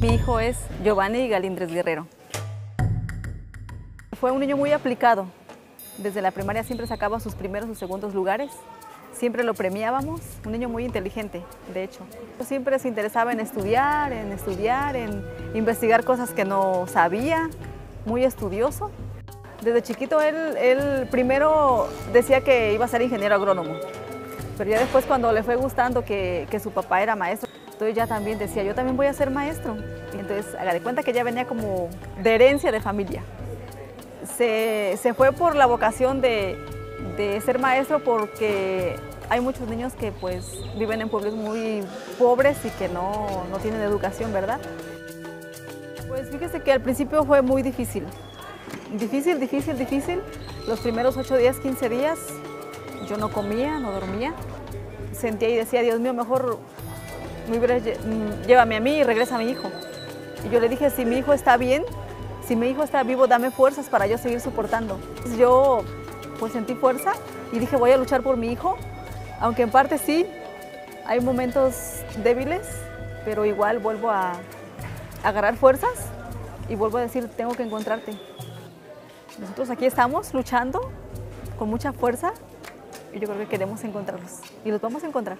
Mi hijo es Giovanni Galindres Guerrero. Fue un niño muy aplicado. Desde la primaria siempre sacaba sus primeros o segundos lugares. Siempre lo premiábamos. Un niño muy inteligente, de hecho. Siempre se interesaba en estudiar, en estudiar, en investigar cosas que no sabía. Muy estudioso. Desde chiquito él, él primero decía que iba a ser ingeniero agrónomo. Pero ya después cuando le fue gustando que, que su papá era maestro, entonces ya también decía, yo también voy a ser maestro. Entonces haga de cuenta que ya venía como de herencia de familia. Se, se fue por la vocación de, de, ser maestro porque hay muchos niños que pues viven en pueblos muy pobres y que no, no tienen educación, ¿verdad? Pues fíjese que al principio fue muy difícil. Difícil, difícil, difícil. Los primeros 8 días, 15 días, yo no comía, no dormía. Sentía y decía, Dios mío, mejor llévame a mí y regresa a mi hijo. Y yo le dije, si mi hijo está bien, si mi hijo está vivo, dame fuerzas para yo seguir soportando. Entonces yo pues sentí fuerza y dije, voy a luchar por mi hijo, aunque en parte sí, hay momentos débiles, pero igual vuelvo a agarrar fuerzas y vuelvo a decir, tengo que encontrarte. Nosotros aquí estamos luchando con mucha fuerza y yo creo que queremos encontrarlos y los vamos a encontrar.